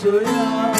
soya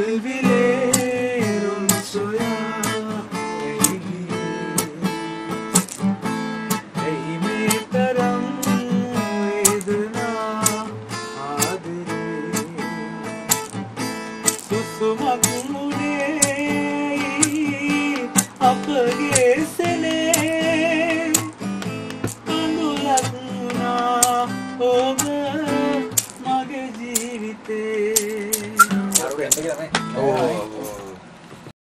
Albireron soya Eğimi taram edna adiri Susuma kumune apge sele Kandulakuna o してくだい。